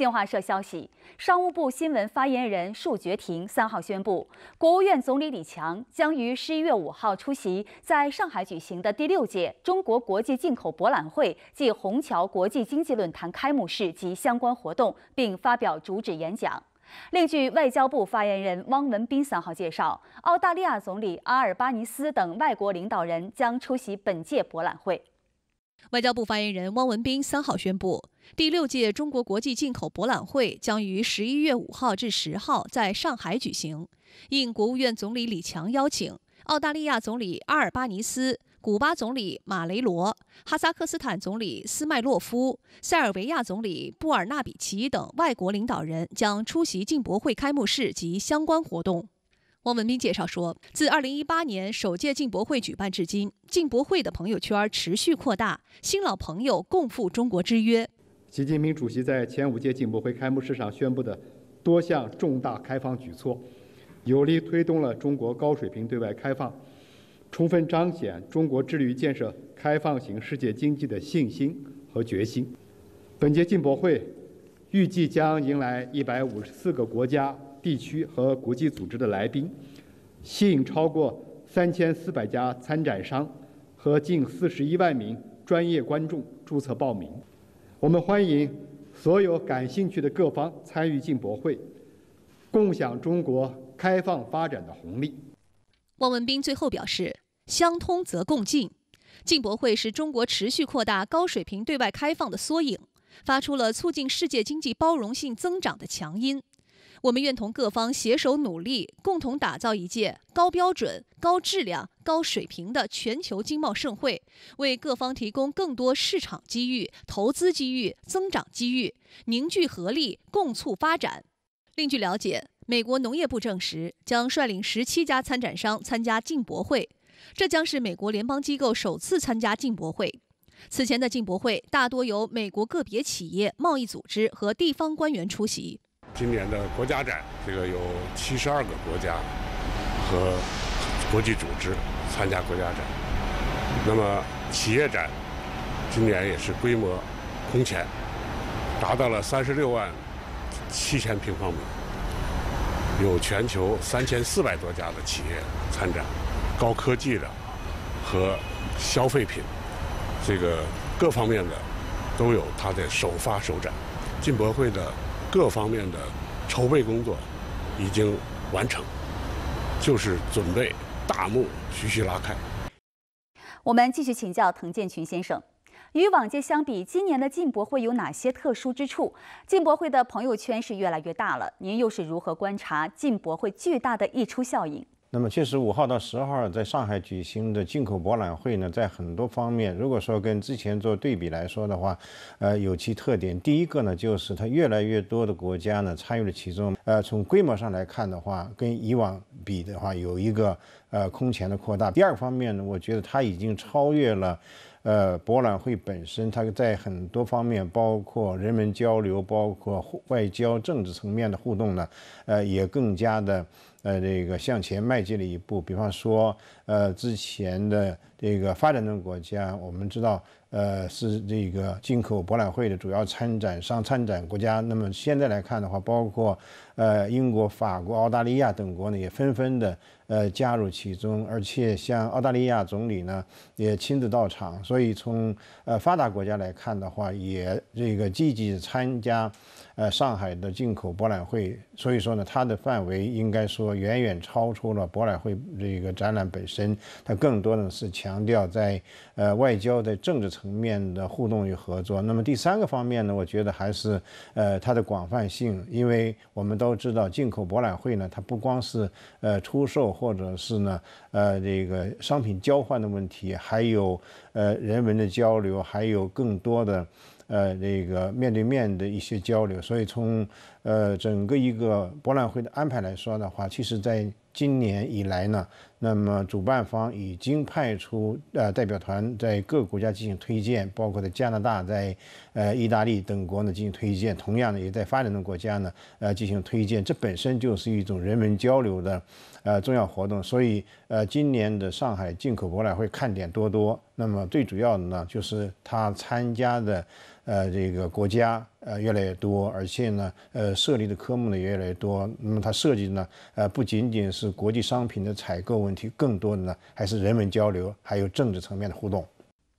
新华社消息，商务部新闻发言人束觉婷三号宣布，国务院总理李强将于十一月五号出席在上海举行的第六届中国国际进口博览会暨虹桥国际经济论坛开幕式及相关活动，并发表主旨演讲。另据外交部发言人汪文斌三号介绍，澳大利亚总理阿尔巴尼斯等外国领导人将出席本届博览会。外交部发言人汪文斌三号宣布，第六届中国国际进口博览会将于十一月五号至十号在上海举行。应国务院总理李强邀请，澳大利亚总理阿尔巴尼斯、古巴总理马雷罗、哈萨克斯坦总理斯麦洛夫、塞尔维亚总理布尔纳比奇等外国领导人将出席进博会开幕式及相关活动。汪文斌介绍说，自2018年首届进博会举办至今，进博会的朋友圈持续扩大，新老朋友共赴中国之约。习近平主席在前五届进博会开幕式上宣布的多项重大开放举措，有力推动了中国高水平对外开放，充分彰显中国致力于建设开放型世界经济的信心和决心。本届进博会预计将迎来154个国家。地区和国际组织的来宾，吸引超过三千四百家参展商和近四十一万名专业观众注册报名。我们欢迎所有感兴趣的各方参与进博会，共享中国开放发展的红利。汪文斌最后表示：“相通则共进，进博会是中国持续扩大高水平对外开放的缩影，发出了促进世界经济包容性增长的强音。”我们愿同各方携手努力，共同打造一届高标准、高质量、高水平的全球经贸盛会，为各方提供更多市场机遇、投资机遇、增长机遇，凝聚合力，共促发展。另据了解，美国农业部证实将率领十七家参展商参加进博会，这将是美国联邦机构首次参加进博会。此前的进博会大多由美国个别企业、贸易组织和地方官员出席。今年的国家展，这个有七十二个国家和国际组织参加国家展。那么企业展今年也是规模空前，达到了三十六万七千平方米，有全球三千四百多家的企业参展，高科技的和消费品，这个各方面的都有它的首发首展。进博会的。各方面的筹备工作已经完成，就是准备大幕徐徐拉开。我们继续请教滕建群先生，与往届相比，今年的进博会有哪些特殊之处？进博会的朋友圈是越来越大了，您又是如何观察进博会巨大的溢出效应？那么，确实五号到十号在上海举行的进口博览会呢，在很多方面，如果说跟之前做对比来说的话，呃，有其特点。第一个呢，就是它越来越多的国家呢参与了其中。呃，从规模上来看的话，跟以往比的话，有一个呃空前的扩大。第二个方面呢，我觉得它已经超越了呃博览会本身，它在很多方面，包括人文交流，包括外交、政治层面的互动呢，呃，也更加的。呃，这个向前迈进了一步。比方说，呃，之前的这个发展中国家，我们知道，呃，是这个进口博览会的主要参展商、参展国家。那么现在来看的话，包括呃英国、法国、澳大利亚等国呢，也纷纷的呃加入其中。而且像澳大利亚总理呢，也亲自到场。所以从呃发达国家来看的话，也这个积极参加。呃，上海的进口博览会，所以说呢，它的范围应该说远远超出了博览会这个展览本身，它更多的是强调在呃外交在政治层面的互动与合作。那么第三个方面呢，我觉得还是呃它的广泛性，因为我们都知道进口博览会呢，它不光是呃出售或者是呢呃这个商品交换的问题，还有呃人文的交流，还有更多的。呃，那个面对面的一些交流，所以从呃整个一个博览会的安排来说的话，其实在今年以来呢，那么主办方已经派出呃代表团在各个国家进行推荐，包括在加拿大、在呃意大利等国呢进行推荐，同样呢也在发展中国家呢呃进行推荐，这本身就是一种人文交流的呃重要活动，所以呃今年的上海进口博览会看点多多，那么最主要的呢就是他参加的。呃，这个国家呃越来越多，而且呢，呃设立的科目呢也越来越多。那么它涉及呢，呃不仅仅是国际商品的采购问题，更多的呢还是人文交流，还有政治层面的互动。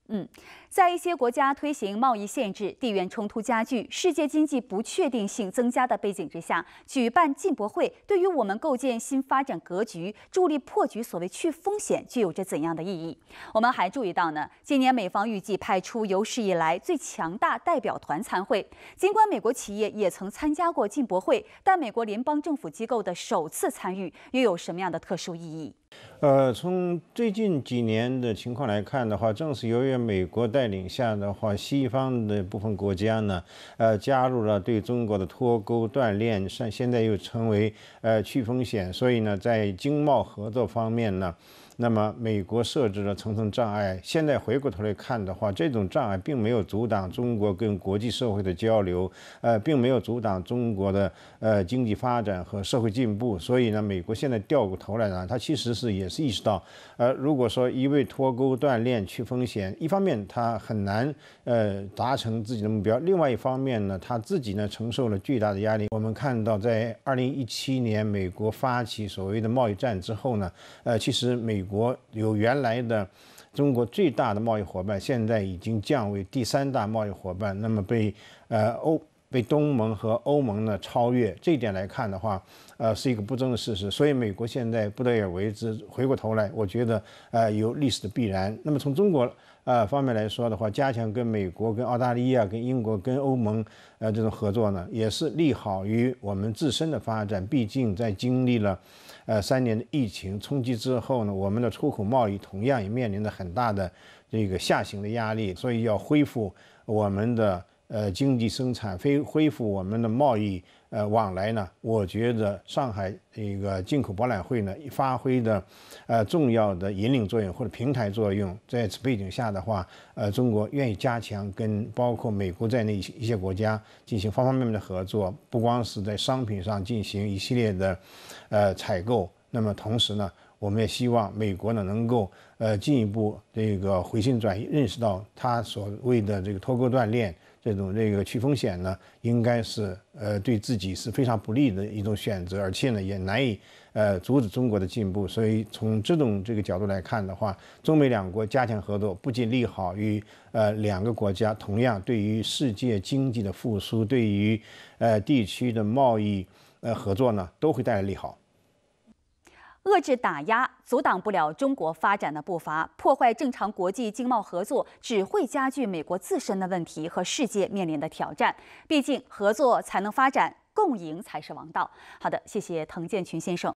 嗯，在一些国家推行贸易限制、地缘冲突加剧、世界经济不确定性增加的背景之下，举办进博会对于我们构建新发展格局、助力破局所谓去风险，具有着怎样的意义？我们还注意到呢，今年美方预计派出有史以来最强大代表团参会。尽管美国企业也曾参加过进博会，但美国联邦政府机构的首次参与又有什么样的特殊意义？呃，从最近几年的情况来看的话，正是由于美国带领下的话，西方的部分国家呢，呃，加入了对中国的脱钩断链，像现在又成为呃去风险，所以呢，在经贸合作方面呢。那么美国设置了层层障碍，现在回过头来看的话，这种障碍并没有阻挡中国跟国际社会的交流，呃，并没有阻挡中国的呃经济发展和社会进步。所以呢，美国现在掉过头来呢，它其实是也是意识到，呃，如果说一味脱钩断链去风险，一方面它很难呃达成自己的目标，另外一方面呢，他自己呢承受了巨大的压力。我们看到，在二零一七年美国发起所谓的贸易战之后呢，呃，其实美国有原来的中国最大的贸易伙伴，现在已经降为第三大贸易伙伴，那么被呃欧被东盟和欧盟呢超越，这一点来看的话，呃是一个不争的事实。所以美国现在不得而为之，回过头来，我觉得呃有历史的必然。那么从中国呃方面来说的话，加强跟美国、跟澳大利亚、跟英国、跟欧盟呃这种合作呢，也是利好于我们自身的发展。毕竟在经历了。呃，三年的疫情冲击之后呢，我们的出口贸易同样也面临着很大的这个下行的压力，所以要恢复我们的呃经济生产，恢恢复我们的贸易呃往来呢。我觉得上海这个进口博览会呢，发挥的呃重要的引领作用或者平台作用，在此背景下的话，呃，中国愿意加强跟包括美国在内一些一些国家进行方方面面的合作，不光是在商品上进行一系列的。呃，采购。那么同时呢，我们也希望美国呢能够呃进一步这个回心转意，认识到他所谓的这个脱钩断链这种这个去风险呢，应该是呃对自己是非常不利的一种选择，而且呢也难以呃阻止中国的进步。所以从这种这个角度来看的话，中美两国加强合作，不仅利好于呃两个国家，同样对于世界经济的复苏，对于呃地区的贸易呃合作呢，都会带来利好。遏制打压阻挡不了中国发展的步伐，破坏正常国际经贸合作只会加剧美国自身的问题和世界面临的挑战。毕竟合作才能发展，共赢才是王道。好的，谢谢滕建群先生。